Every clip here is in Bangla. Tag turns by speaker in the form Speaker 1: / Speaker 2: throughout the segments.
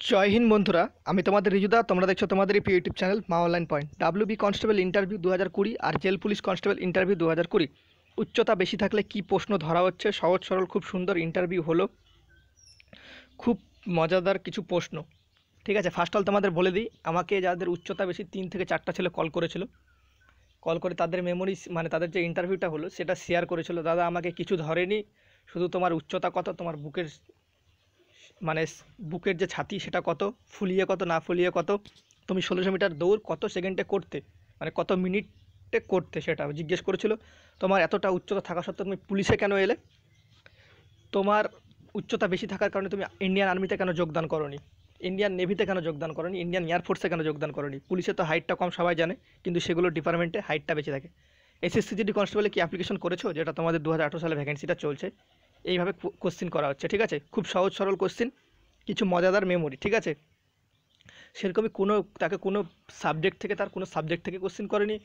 Speaker 1: জয় হিন্দ বন্ধুরা, আমি তোমাদের রিজুদা, তোমরা দেখছ তোমাদের এই YouTube channel Maa online point. W B constable interview দু হাজার কুড়ি আর জেল পুলিশ কনস্টেবল ইন্টারভিউ দু হাজার কুড়ি। উচ্চতা বেশি থাকলে কি প্রশ্ন ধরা হচ্ছে? সহজ, সরল, খুব সুন্দর ইন্টারভিউ হলো। খুব মজাদার কিছু প্রশ্ন। ঠিক আছে ফার্স্ট অল তোমাদের বলে দিই, আমাকে যাদের উচ্চতা বেশি তিন থেকে চারটা ছেলে কল করেছিল কল করে তাদের মেমোরিজ মানে তাদের যে ইন্টারভিউটা হলো, সেটা শেয়ার করেছিল। দাদা আমাকে কিছু ধরেনি, শুধু তোমার উচ্চতা কত তোমার বুকের মানে বুকের যে ছাতি সেটা কত, ফুলিয়ে কত, না ফুলিয়ে কত, তুমি ষোলোশো মিটার দৌড় কত সেকেন্ডে করতে মানে কত মিনিটে করতে সেটা? জিজ্ঞেস করেছিল, তোমার এতটা উচ্চতা থাকা সত্ত্বেও তুমি পুলিশে কেন এলে? তোমার উচ্চতা বেশি থাকার কারণে তুমি ইন্ডিয়ান আর্মিতে কেন যোগদান করনি? ইন্ডিয়ান নেভিতে কেন যোগদান করনি? ইন্ডিয়ান এয়ারফোর্সে কেন যোগদান করনি? পুলিশে তো হাইটটা কম সবাই জানে, কিন্তু সেগুলো ডিপার্টমেন্টে হাইটটা বেশি থাকে। এসএসসি জিডি কনস্টেবলে কি অ্যাপ্লিকেশন করেছ, যেটা তোমাদের দু হাজার আঠারো সালে ভ্যাকেন্সিটা চলছে? এইভাবে কোশ্চিন করা হচ্ছে, ঠিক আছে? খুব সহজ সরল কোশ্চিন কিছু মজাদার মেমোরি ঠিক আছে? সেরকমই কোনো, তাকে কোনো সাবজেক্ট থেকে তার কোনো সাবজেক্ট থেকে কোশ্চিন করেনি।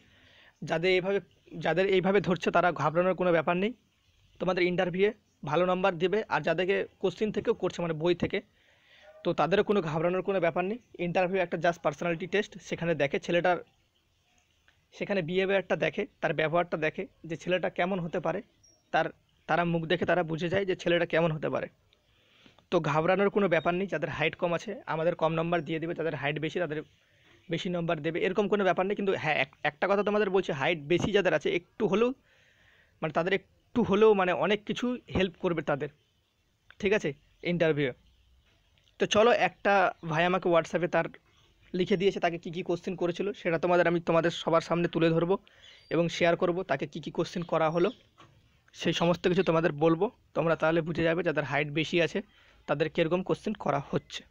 Speaker 1: যাদের এইভাবে যাদের এইভাবে ধরছে, তারা ঘাবড়ানোর কোনো ব্যাপার নেই। তোমাদের ইন্টারভিউয়ে ভালো নাম্বার দেবে, আর যাদেরকে কোশ্চিন থেকেও করছে মানে বই থেকে, তো তাদেরও কোনো ঘাবড়ানোর কোনো ব্যাপার নেই। ইন্টারভিউ একটা জাস্ট পার্সোনালিটি টেস্ট সেখানে দেখে ছেলেটার, সেখানে বিহেভিয়ারটা দেখে, তার ব্যবহারটা দেখে, যে ছেলেটা কেমন হতে পারে, তার তারা মুখ দেখে তারা বুঝে যায় যে ছেলেটা কেমন হতে পারে। তো ঘাবড়ানোর কোনো ব্যাপার নেই, যাদের হাইট কম আছে, আমাদের কম নম্বর দিয়ে দেবে, যাদের হাইট বেশি, তাদের বেশি নম্বর দেবে, এরকম কোনো ব্যাপার নেই। কিন্তু হ্যাঁ এক- একটা কথা তোমাদের বলছি হাইট বেশি যাদের আছে, একটু হলেও মানে তাদের একটু হলেও মানে অনেক কিছু হেল্প করবে তাদের। ঠিক আছে? ইন্টারভিউ তো চলো একটা ভাই আমাকে হোয়াটসঅ্যাপে তার লিখে দিয়েছে, তাকে কী কী কোশ্চেন করেছিল, সেটা তোমাদের আমি তোমাদের সবার সামনে তুলে ধরবো এবং শেয়ার করব, তাকে কী কী কোশ্চেন করা হলো। সেই সমস্ত কিছু তোমাদের বলব। তোমরা তাহলে বুঝে যাবে যাদের হাইট বেশি আছে, তাদের কীরকম কোশ্চেন করা হচ্ছে।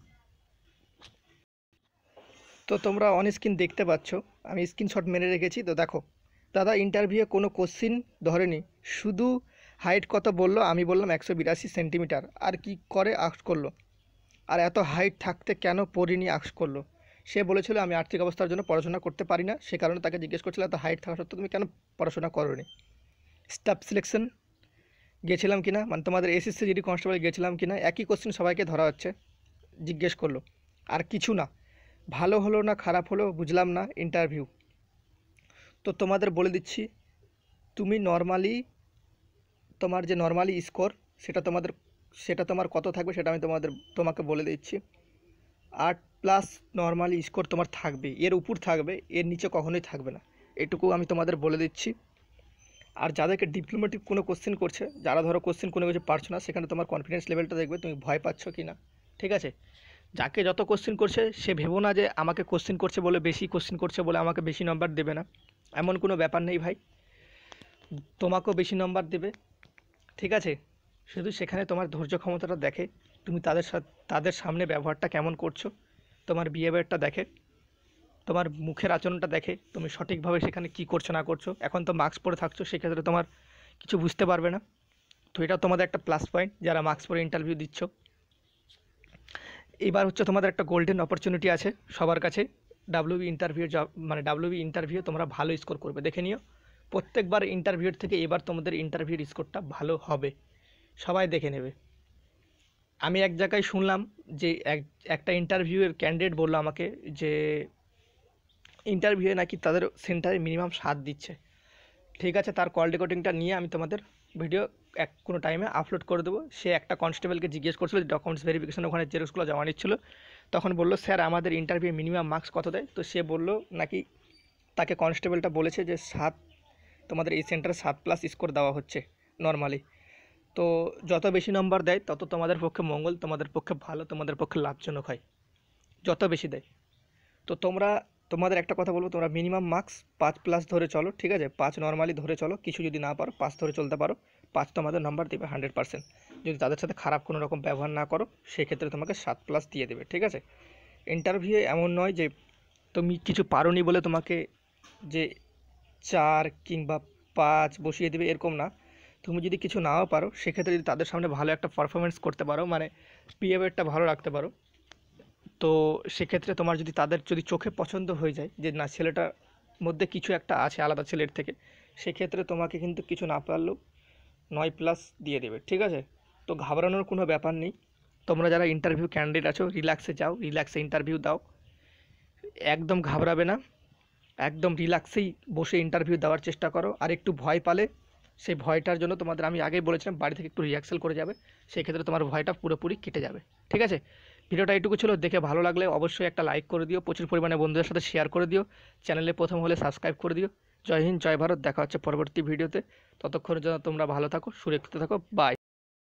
Speaker 1: তো তোমরা অন স্ক্রিন দেখতে পাচ্ছ, আমি স্ক্রিনশট মেরে রেখেছি। তো দেখো, দাদা ইন্টারভিউয়ে কোনো কোশ্চিন ধরেনি, শুধু হাইট কত বলল, আমি বললাম একশো বিরাশি সেন্টিমিটার আর কি করে আক্স করল? আর এত হাইট থাকতে কেন পড়িনি আক্স করল? সে বলেছিল, আমি আর্থিক অবস্থার জন্য পড়াশোনা করতে পারি না। সে কারণে তাকে জিজ্ঞেস করছিল, এত হাইট থাকা সত্ত্বেও তুমি কেন পড়াশোনা করোনি? স্টাফ সিলেকশন গেছিলাম কিনা? মানে তোমাদের এসএসসি জিডি কনস্টেবল গেছিলাম কিনা? একই কোশ্চেন সবাইকে ধরা হচ্ছে। জিজ্ঞেস করল। আর কিছু না। ভালো হলো না খারাপ হলো বুঝলাম না। ইন্টারভিউ তো তোমাদের বলে দিচ্ছি, তুমি নর্মালি তোমার যে নর্মালি স্কোর সেটা তোমাদের, সেটা তোমার কত থাকবে সেটা আমি তোমাদের, তোমাকে বলে দিচ্ছি। আট প্লাস নর্মালি স্কোর তোমার থাকবে এর উপর থাকবে, এর নিচে কখনোই থাকবে না। এটুকু আমি তোমাদের বলে দিচ্ছি। আর যাদেরকে ডিপ্লোমেটিক কোনো কোশ্চেন করছে, যারা ধরো কোশ্চেন কোনো কিছু পারছ না, সেখানে তোমার কনফিডেন্স লেভেলটা দেখবে, তুমি ভয় পাচ্ছ কি না ঠিক আছে? যাকে যত কোশ্চেন করছে, সে ভেবো না যে আমাকে কোশ্চেন করছে বলে বেশি কোশ্চেন করছে বলে আমাকে বেশি নম্বর দেবে না। এমন কোনো ব্যাপার নেই ভাই। তোমাকেও বেশি নম্বর দেবে। ঠিক আছে? শুধু সেখানে তোমার ধৈর্য ক্ষমতাটা দেখে, তুমি তাদের সাথে তাদের সামনে ব্যবহারটা কেমন করছ, তোমার বিহেভিয়ারটা দেখে। তোমার মুখের আচরণটা দেখে তুমি সঠিকভাবে সেখানে কি করছ, না করছ। এখন তো মাস্ক পরে থাকছো, সেক্ষেত্রে তোমার কিছু বুঝতে পারবে না। তো এটা তোমাদের একটা প্লাস পয়েন্ট যারা মাস্ক পরে ইন্টারভিউ দিচ্ছ। এবার হচ্ছে তোমাদের একটা গোল্ডেন অপরচুনিটি আছে সবার কাছে। ডাব্লিউবি ইন্টারভিউ মানে ডাব্লিউবি ইন্টারভিউ তোমরা ভালো স্কোর করবে। দেখে নিও, প্রত্যেকবার ইন্টারভিউর থেকে এবার তোমাদের ইন্টারভিউর স্কোরটা ভালো হবে। সবাই দেখে নেবে। আমি এক জায়গায় শুনলাম যে এক, একটা ইন্টারভিউয়ের ক্যান্ডিডেট বলল আমাকে যে ইন্টারভিউয়ে নাকি তাদের সেন্টারে মিনিমাম সাত দিচ্ছে। ঠিক আছে, তার কল রেকর্ডিংটা নিয়ে আমি তোমাদের ভিডিও এক কোনো টাইমে আপলোড করে দেবো। সে একটা কনস্টেবলকে জিজ্ঞেস করছিল ডকুমেন্টস ভেরিফিকেশন ওখানে জেরক্সগুলো জমা নিচ্ছিল। তখন বলল, স্যার, আমাদের ইন্টারভিউ মিনিমাম মার্কস কত দেয়? তো সে বলল, নাকি তাকে কনস্টেবলটা বলেছে যে সাত, তোমাদের এই সেন্টারে সাত প্লাস স্কোর দেওয়া হচ্ছে নর্মালি তো যত বেশি নম্বর দেয়, তত তোমাদের পক্ষে মঙ্গল, তোমাদের পক্ষে ভালো, তোমাদের পক্ষে লাভজনক হয়। যত বেশি দেয়। তো তোমরা তোমাদের একটা কথা বলব, তোমরা মিনিমাম মার্কস পাঁচ প্লাস ধরে চলো, ঠিক আছে? পাঁচ নর্মালি ধরে চলো, কিছু যদি না পারো, পাঁচ ধরে চলতে পারো, পাঁচ তোমাদের নাম্বার দেবে হান্ড্রেড পার্সেন্ট যদি তাদের সাথে খারাপ কোনো রকম ব্যবহার না করো, সেক্ষেত্রে তোমাকে সাত প্লাস দিয়ে দেবে, ঠিক আছে? ইন্টারভিউ এমন নয় যে তুমি কিছু পারোনি বলে তোমাকে যে চার কিংবা পাঁচ বসিয়ে দেবে, এরকম না। তুমি যদি কিছু নাও পারো, সেক্ষেত্রে যদি তাদের সামনে ভালো একটা পারফরমেন্স করতে পারো মানে বিহেভিয়ারটা ভালো রাখতে পারো তো সেক্ষেত্রে তোমার যদি তাদের যদি চোখে পছন্দ হয়ে যায় যে না, ছেলেটার মধ্যে কিছু একটা আছে আলাদা ছেলের থেকে, সেক্ষেত্রে তোমাকে কিন্তু কিছু না পারলেও নয় প্লাস দিয়ে দেবে, ঠিক আছে? তো ঘাবড়ানোর কোনো ব্যাপার নেই। তোমরা যারা ইন্টারভিউ ক্যান্ডিডেট আছো রিল্যাক্সে যাও রিল্যাক্সে ইন্টারভিউ দাও। একদম ঘাবড়াবে না। একদম রিল্যাক্সেই বসে ইন্টারভিউ দেওয়ার চেষ্টা করো। আর একটু ভয় পালে, সেই ভয়টার জন্য তোমাদের আমি আগেই বলেছিলাম, বাড়ি থেকে একটু রিহার্সাল করে যাবে। সেক্ষেত্রে তোমার ভয়টা পুরোপুরি কেটে যাবে, ঠিক আছে? ভিডিওটা এটুকু ছিল। দেখে ভালো লাগলে অবশ্যই একটা লাইক করে দিও, প্রচুর পরিমাণে বন্ধুদের সাথে শেয়ার করে দিও। চ্যানেলে প্রথম হলে সাবস্ক্রাইব করে দিও। জয় হিন্দ, জয় ভারত। দেখা হচ্ছে পরবর্তী ভিডিওতে ততক্ষণের জন্য তোমরা ভালো থাকো, সুরক্ষিত থাকো। বাই